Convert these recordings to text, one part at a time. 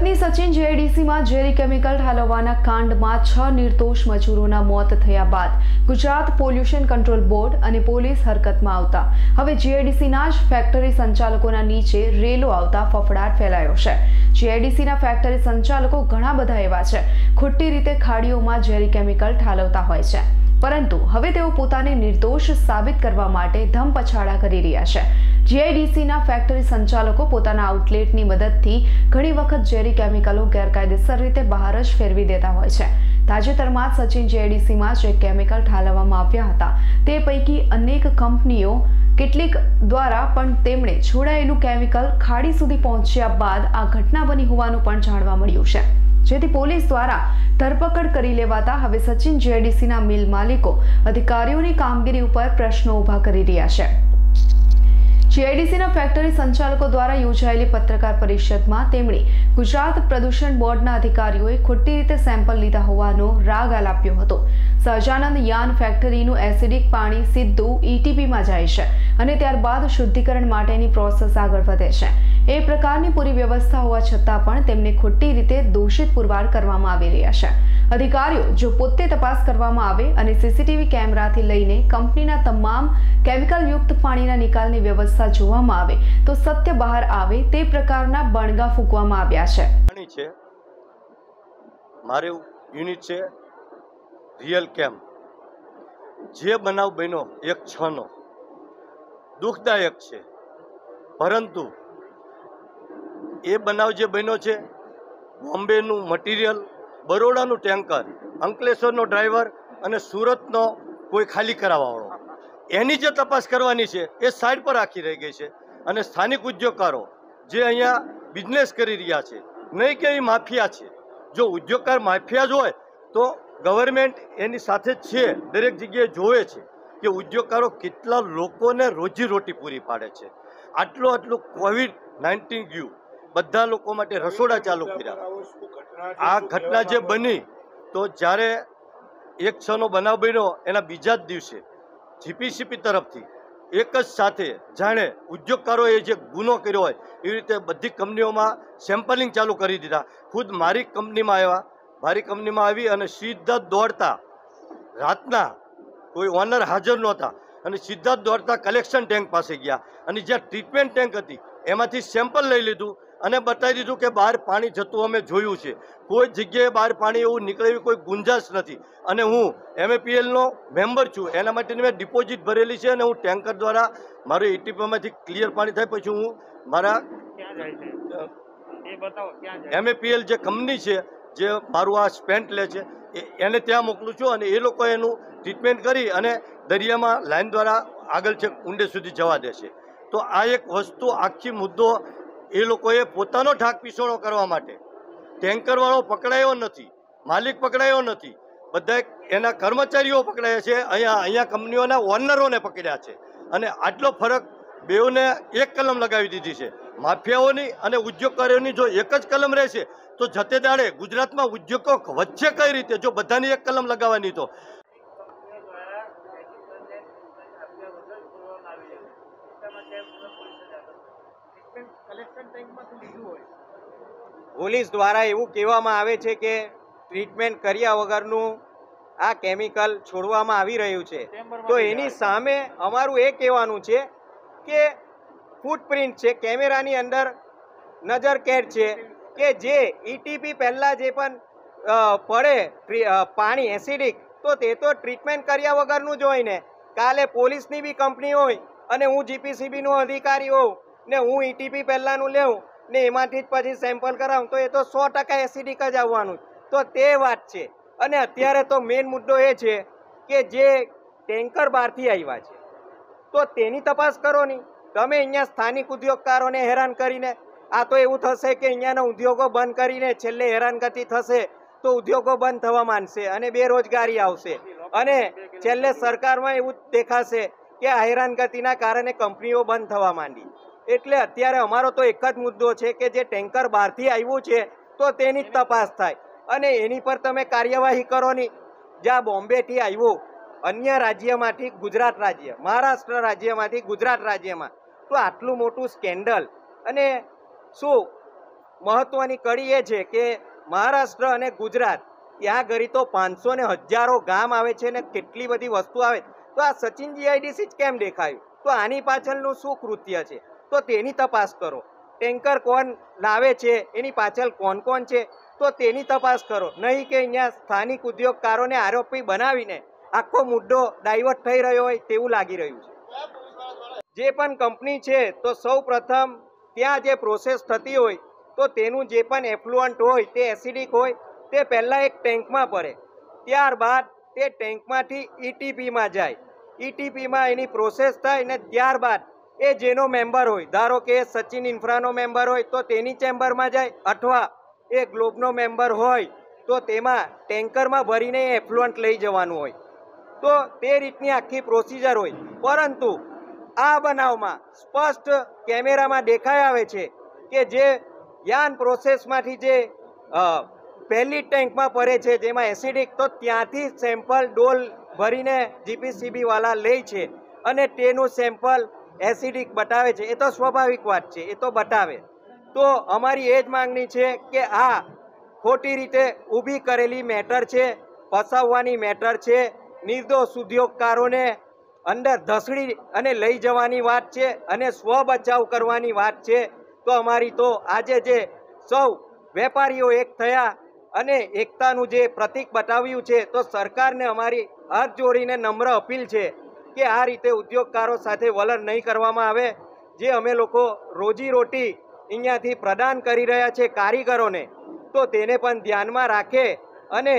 સુરતની સચિન જેઆઈડીસીમાં ઝેરી કેમિકલ ઠાલવવાના કાંડમાં છ નિર્દોષ મજૂરોના મોત થયા બાદ ગુજરાત પોલ્યુશન કંટ્રોલ બોર્ડ અને પોલીસ હરકતમાં આવતા. હવે જીઆઈડીસીના જ ફેક્ટરી સંચાલકોના નીચે રેલો આવતા ફફડાટ ફેલાયો છે. જીઆઈડીસીના ફેક્ટરી સંચાલકો ઘણા બધા એવા છે. ખોટી રીતે ખાડીઓમાં ઝેરી કેમિકલ ઠાલવતા હોય છે. પરંતુ હવે તેઓ પોતાને નિર્દોષ સાબિત કરવા માટે ધમપછાડા કરી રહ્યા છે. જીઆઈડીસીના ફેક્ટરી સંચાલકો પોતાના આઉટલેટની મદદથી ઘણી વખત ઝેરી કેમિકલો ગેરકાયદેસર રીતે બહાર જ ફેરવી દેતા હોય છે. તાજેતરમાં જ સચિન જીઆઈડીસીમાં જે કેમિકલ ઠાલવવામાં આવ્યા હતા. તે પૈકી અનેક કંપનીઓ કેટલીક દ્વારા પણ તેમણે છોડાયેલું કેમિકલ ખાડી સુધી પહોંચ્યા બાદ આ ઘટના બની હોવાનું પણ જાણવા મળ્યું છે. જેથી પોલીસ દ્વારા ધરપકડ કરી લેવાતા હવે સચિન જેડીસીના મિલ માલિકો અધિકારીઓની કામગીરી ઉપર પ્રશ્નો ઊભા કરી રહ્યા છે. જીઆઈડીસીના ફેક્ટરી સંચાલકો દ્વારા યોજાયેલી પત્રકાર પરિષદમાં તેમણે ગુજરાત પ્રદૂષણ બોર્ડના અધિકારીઓએ ખોટી રીતે સેમ્પલ લીધા હોવાનો રાગ આલાપ્યો હતો. સહજાનંદ યાન ફેક્ટરીનું એસિડિક પાણી સીધું ઈટીપીમાં જાય છે અને ત્યારબાદ શુદ્ધિકરણ માટેની પ્રોસેસ આગળ વધે છે. એ પ્રકારની પૂરી વ્યવસ્થા હોવા છતાં પણ તેમને ખોટી રીતે દોષિત પુરવાર કરવામાં આવી રહ્યા છે. અધિકારીઓ, જો પોતે તપાસ કરવામાં આવે અને સીસીટીવી કેમેરાથી લઈને કંપનીના તમામ કેમિકલયુક્ત પાણીના નિકાલની વ્યવસ્થા જોવામાં આવે, તો સત્ય બહાર આવે તે પ્રકારના બણગા ફૂંકવામાં આવ્યા છે. મારે યુનિટ છે રિયલ કેમ્પ જે બનાવ બન્યો એક છનો. દુઃખદાયક છે. પરંતુ એ બનાવ જે બન્યો છે, બોમ્બેનું મટીરિયલ બરોડાનું ટેન્કર અંકલેશ્વરનો ડ્રાઈવર અને સુરતનો કોઈ ખાલી કરાવવાવાળો. એની જે તપાસ કરવાની છે, એ સાઈડ પર રાખી રહી ગઈ છે. અને સ્થાનિક ઉદ્યોગકારો જે અહીંયા બિઝનેસ કરી રહ્યા છે, નહીં કે એ માફિયા છે. જો ઉદ્યોગકાર માફિયા જ હોય, તો ગવર્મેન્ટ એની સાથે છે, દરેક જગ્યાએ જોવે છે કે ઉદ્યોગકારો કેટલા લોકોને રોજીરોટી પૂરી પાડે છે. આટલું આટલું કોવિડ નાઇન્ટીન ગયું. બધા લોકો માટે રસોડા ચાલુ કર્યા. આ ઘટના જે બની, તો જ્યારે એક છનો બનાવ બન્યો, એના બીજા જ દિવસે જીપીસીપી તરફથી એક જ સાથે જાણે ઉદ્યોગકારોએ જે ગુનો કર્યો હોય, એવી રીતે બધી કંપનીઓમાં સેમ્પલિંગ ચાલુ કરી દીધા. ખુદ મારી કંપનીમાં આવ્યા, મારી કંપનીમાં આવી અને સીધા દોડતા રાતના કોઈ ઓનર હાજર નહોતા અને સીધા દોડતા કલેક્શન ટેન્ક પાસે ગયા. અને જ્યાં ટ્રીટમેન્ટ ટેન્ક હતી, એમાંથી સેમ્પલ લઈ લીધું અને બતાવી દીધું કે બહાર પાણી જતું અમે જોયું છે. કોઈ જગ્યાએ બહાર પાણી એવું નીકળે એવી કોઈ ગુંજાશ નથી. અને હું એમએપીએલનો મેમ્બર છું. એના માટેની મેં ડિપોઝિટ ભરેલી છે અને હું ટેન્કર દ્વારા મારું એટીપીમાંથી ક્લિયર પાણી થાય પછી હું મારા છે? એમએપીએલ જે કંપની છે જે મારું આ સ્પેન્ટ લે છે એ- એને ત્યાં મોકલું છું અને એ લોકો એનું ટ્રીટમેન્ટ કરી અને દરિયામાં લાઇન દ્વારા આગળ છે ઊંડે સુધી જવા દેશે તો આ એક વસ્તુ આખી મુદ્દો એ લોકોએ પોતાનો ઠાક પીસોડો કરવા માટે. ટેન્કરવાળો પકડાયો નથી, માલિક પકડાયો નથી. બધા એના કર્મચારીઓ પકડાયા છે, અહીંયા અહીંયા કંપનીઓના ઓનરોને પકડ્યા છે. અને આટલો ફરક બેઉને એક કલમ લગાવી દીધી છે. માફિયાઓની અને ઉદ્યોગકારોની જો એક જ કલમ રહેશે, તો જતે દાડે ગુજરાતમાં ઉદ્યોગો વચ્ચે કઈ રીતે? જો બધાની એક કલમ લગાવવાની તો. પોલીસ દ્વારા એવું કહેવામાં આવે છે કે ટ્રીટમેન્ટ કર્યા વગરનું આ કેમિકલ છોડવામાં આવી રહ્યું છે. તો એની સામે અમારું એ કહેવાનું છે કે ફૂટપ્રિન્ટ છે કેમેરાની અંદર નજર કેર છે કે જે ઈટીપી પહેલાં જે પણ પડે પાણી એસિડિક તો તે તો ટ્રીટમેન્ટ કર્યા વગરનું જ હોય ને. કાલે પોલીસની બી કંપની હોય અને હું જીપીસીબીનો અધિકારી હોઉં ને હું ઈટીપી પહેલાંનું લેવું ને એમાંથી જ પછી સેમ્પલ કરાવું તો એ તો સો ટકા એસિડિક જ આવવાનું. તો તે વાત છે. અને અત્યારે તો મેઇન મુદ્દો એ છે કે જે ટેન્કર બહારથી આવ્યા છે. તો તેની તપાસ કરો નહીં તમે અહીંયા સ્થાનિક ઉદ્યોગકારોને હેરાન કરીને, આ તો એવું થશે કે અહીંયાના ઉદ્યોગો બંધ કરીને છેલ્લે હેરાનગતિ થશે, તો ઉદ્યોગો બંધ થવા માંડશે અને બેરોજગારી આવશે. અને છેલ્લે સરકારમાં એવું દેખાશે કે આ હેરાનગતિના કારણે કંપનીઓ બંધ થવા માંડી. એટલે અત્યારે અમારો તો એક જ મુદ્દો છે કે જે ટેન્કર બહારથી આવ્યું છે, તો તેની જ તપાસ થાય. અને એની પર તમે કાર્યવાહી કરો નહીં જ્યાં બોમ્બેથી આવ્યું, અન્ય રાજ્યમાંથી ગુજરાત રાજ્ય, મહારાષ્ટ્ર રાજ્યમાંથી ગુજરાત રાજ્યમાં. તો આટલું મોટું સ્કેન્ડલ. અને શું મહત્વની કડી એ છે કે મહારાષ્ટ્ર અને ગુજરાત, ત્યાં ઘડી તો પાંચસો ને હજારો ગામ આવે છે ને કેટલી બધી વસ્તુ આવે. તો આ સચિન જીઆઈડીસી જ કેમ દેખાયું? તો આની પાછળનું શું કૃત્ય છે? તો તેની તપાસ કરો. ટેન્કર કોણ લાવે છે? એની પાછળ કોણ કોણ છે? તો તેની તપાસ કરો. નહીં કે અહીંયા સ્થાનિક ઉદ્યોગકારોને આરોપી બનાવીને આખો મુદ્દો ડાયવર્ટ થઈ રહ્યો હોય તેવું લાગી રહ્યું છે. જે પણ કંપની છે, તો સૌ પ્રથમ ત્યાં જે પ્રોસેસ થતી હોય, તો તેનું જે પણ એફ્લુઅન્ટ હોય, તે એસિડિક હોય, તે પહેલાં એક ટેન્કમાં પડે. ત્યારબાદ તે ટેન્કમાંથી ઈટીપીમાં જાય. ઈટીપીમાં એની પ્રોસેસ થાય ને ત્યારબાદ એ જેનો મેમ્બર હોય, ધારો કે સચિન ઇન્ફ્રાનો મેમ્બર હોય, તો તેની ચેમ્બરમાં જાય અથવા એ ગ્લોબનો મેમ્બર હોય, તો તેમાં ટેન્કરમાં ભરીને એફ્લુઅન્ટ લઈ જવાનું હોય. તો તે રીતની આખી પ્રોસિજર હોય. પરંતુ આ બનાવમાં સ્પષ્ટ કેમેરામાં દેખાઈ આવે છે કે જે યાન પ્રોસેસમાંથી જે પહેલી ટેન્કમાં પડે છે, જેમાં એસિડિક તો ત્યાંથી સેમ્પલ ડોલ ભરીને જીપીસીબીવાલા લે છે. અને તેનું સેમ્પલ એસિડિક બતાવે છે, એ તો સ્વાભાવિક વાત છે, એ તો બતાવે. તો અમારી એ જ માંગણી છે કે આ ખોટી રીતે ઊભી કરેલી મેટર છે, ફસાવવાની મેટર છે, નિર્દોષ ઉદ્યોગકારોને અંદર ધસડી અને લઈ જવાની વાત છે અને સ્વ બચાવ કરવાની વાત છે. તો અમારી તો આજે જે સૌ વેપારીઓ એક થયા અને એકતાનું જે પ્રતીક બતાવ્યું છે, તો સરકારને અમારી હાથ જોડીને નમ્ર અપીલ છે કે આ રીતે ઉદ્યોગકારો સાથે વલણ નહીં કરવામાં આવે, જે અમે લોકો રોજીરોટી અહીંયાથી પ્રદાન કરી રહ્યા છે કારીગરોને, તો તેને પણ ધ્યાનમાં રાખે અને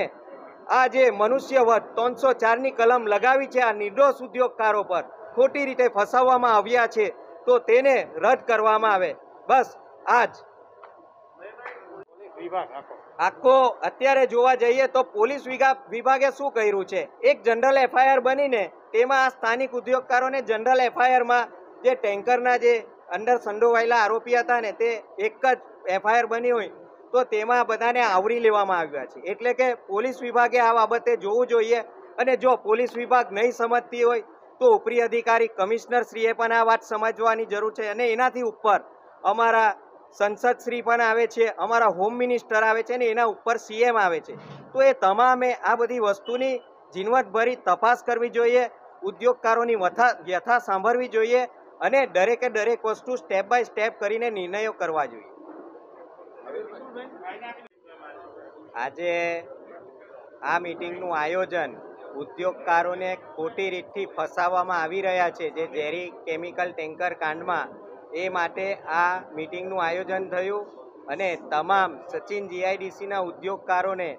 આ જે મનુષ્યવધ ત્રણસો ચારની કલમ લગાવી છે, આ નિર્દોષ ઉદ્યોગકારો પર ખોટી રીતે ફસાવવામાં આવ્યા છે, તો તેને રદ કરવામાં આવે. બસ, આજ. વિભાગ આખો અત્યારે જોવા જઈએ તો પોલીસ વિભાગ શું કર્યું છે? એક જનરલ એફઆઈઆર બનીને તેમાં આ સ્થાનિક ઉદ્યોગકારોને જનરલ એફઆઈઆરમાં જે ટેન્કરના જે અંદર સંડોવાયેલા આરોપી હતા ને તે એક જ એફઆઈઆર બની હોય તો તેમાં બધાને આવરી લેવામાં આવ્યા છે. એટલે કે પોલીસ વિભાગે આ બાબતે જોવું જોઈએ અને જો પોલીસ વિભાગ નહીં સમજતી હોય તો ઉપરી અધિકારી કમિશનરશ્રીએ પણ આ વાત સમજવાની જરૂર છે અને એનાથી ઉપર અમારા સંસદ શ્રી પણ આવે છે, અમારા હોમ મિનિસ્ટર આવે છે ને એના ઉપર સીએમ આવે છે. તો એ તમામે આ બધી વસ્તુની ઝીણવટભરી તપાસ કરવી જોઈએ, ઉદ્યોગકારોની વથા, વ્યથા સાંભળવી જોઈએ અને દરેકે દરેક વસ્તુ સ્ટેપ બાય સ્ટેપ કરીને નિર્ણયો કરવા જોઈએ. આજે આ મિટિંગનું આયોજન ઉદ્યોગકારોને ખોટી રીતથી ફસાવવામાં આવી રહ્યા છે, જે ઝેરી કેમિકલ ટેન્કર કાંડમાં એ માટે આ મીટિંગનું આયોજન થયું અને તમામ સચિન જીઆઈડીસીના ઉદ્યોગકારોને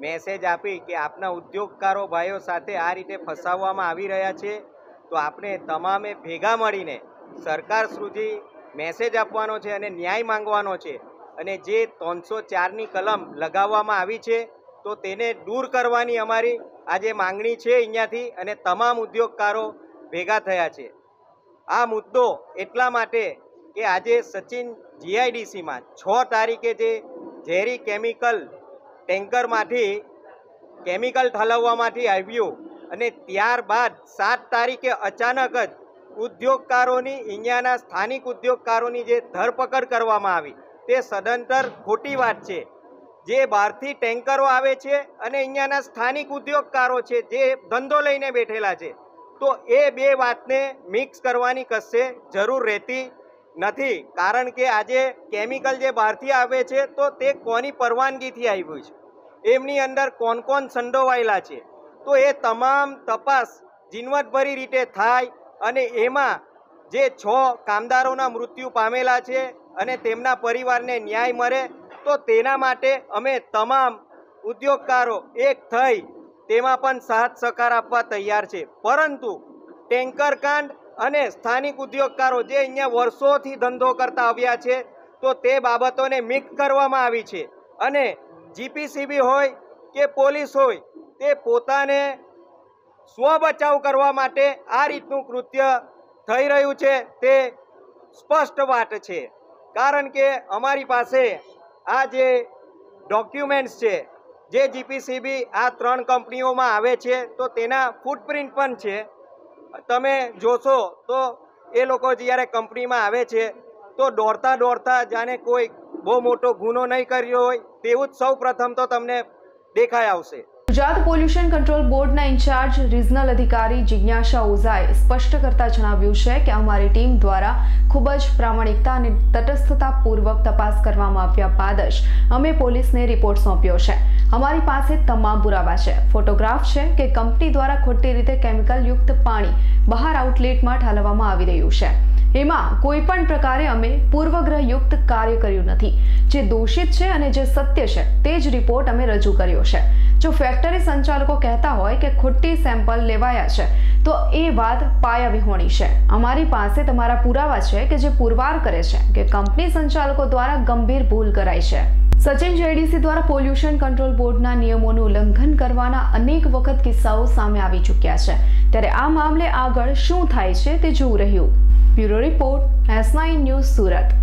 મેસેજ આપી કે આપના ઉદ્યોગકારો ભાઈઓ સાથે આ રીતે ફસાવવામાં આવી રહ્યા છે. તો આપણે તમામે ભેગા મળીને સરકાર સુધી મેસેજ આપવાનો છે અને ન્યાય માંગવાનો છે અને જે ત્રણસો ચારની કલમ લગાવવામાં આવી છે તો તેને દૂર કરવાની અમારી આજે માંગણી છે અહીંયાથી અને તમામ ઉદ્યોગકારો ભેગા થયા છે. આ મુદ્દો એટલા માટે કે આજે સચિન જીઆઈડીસીમાં છ તારીખે જે ઝેરી કેમિકલ ટેન્કરમાંથી કેમિકલ ઠલવવામાંથી આવ્યું અને ત્યારબાદ સાત તારીખે અચાનક જ ઉદ્યોગકારોની અહીંયાના સ્થાનિક ઉદ્યોગકારોની જે ધરપકડ કરવામાં આવી તે સદંતર ખોટી વાત છે. જે બહારથી ટેન્કરો આવે છે અને અહીંયાના સ્થાનિક ઉદ્યોગકારો છે જે ધંધો લઈને બેઠેલા છે. તો એ બે વાતને મિક્સ કરવાની કશે જરૂર રહેતી નથી. કારણ કે આજે કેમિકલ જે બહારથી આવે છે, તો તે કોની પરવાનગીથી આવ્યું છે? એમની અંદર કોણ કોણ સંડોવાયેલા છે? તો એ તમામ તપાસ ઝીણવટભરી રીતે થાય અને એમાં જે છ કામદારોના મૃત્યુ પામેલા છે અને તેમના પરિવારને ન્યાય મળે, તો તેના માટે અમે તમામ ઉદ્યોગકારો એક થઈ તેમાં પણ સાથ સહકાર આપવા તૈયાર છે. પરંતુ ટેન્કર કાંડ અને સ્થાનિક ઉદ્યોગકારો જે અહીંયા વર્ષોથી ધંધો કરતા આવ્યા છે, તો તે બાબતોને મિક્સ કરવામાં આવી છે. અને જીપીસીબી હોય કે પોલીસ હોય, તે પોતાને સ્વ બચાવ કરવા માટે આ રીતનું કૃત્ય થઈ રહ્યું છે, તે સ્પષ્ટ વાત છે. કારણ કે અમારી પાસે આ જે ડોક્યુમેન્ટ્સ છે જે જીપીસીબી આ ત્રણ કંપનીઓમાં આવે છે, તો તેના ફૂટપ્રિન્ટ પણ છે. તમે જોશો તો એ લોકો જ્યારે કંપનીમાં આવે છે, તો દોડતા દોડતા જાણે કોઈ બહુ મોટો ગુનો નહીં કર્યો હોય, તેવું જ સૌ પ્રથમ તો તમને દેખાઈ આવશે. ગુજરાત પોલ્યુશન કંટ્રોલ બોર્ડના ઇન્ચાર્જ રિજનલ અધિકારી જિજ્ઞાસા ઓઝાએ સ્પષ્ટ કરતા જણાવ્યું છે કે અમારી ટીમ દ્વારા ખૂબ જ પ્રામાણિકતા અને તટસ્થતાપૂર્વક તપાસ કરવામાં આવ્યા બાદ જ અમે પોલીસને રિપોર્ટ સોંપ્યો છે. અમારી પાસે તમામ પુરાવા છે. ફોટોગ્રાફ છે કે કંપની દ્વારા ખોટી રીતે કેમિકલયુક્ત પાણી બહાર આઉટલેટમાં ઠાલવવામાં આવી રહ્યું છે. એમાં કોઈ પણ પ્રકારે અમે પૂર્વગ્રહયુક્ત કાર્ય કર્યું નથી. જે દોષિત છે અને જે સત્ય છે, તે જ રિપોર્ટ અમે રજૂ કર્યો છે. જો ફેક્ટરી સંચાલકો કહેતા હોય કે ખોટી સેમ્પલ લેવાયા છે, તો એ વાત પાયા વિહોણી છે. અમારી પાસે તમારા પુરાવા છે કે જે પુરવાર કરે છે, કે કંપની સંચાલકો દ્વારા ગંભીર ભૂલ કરાઈ છે. સચિન જેડીસી દ્વારા પોલ્યુશન કંટ્રોલ બોર્ડના નિયમોનું ઉલ્લંઘન કરવાના અનેક વખત કિસ્સાઓ સામે આવી ચૂક્યા છે. ત્યારે આ મામલે આગળ શું થાય છે તે જોવું રહ્યું. Bureau report S news Surat.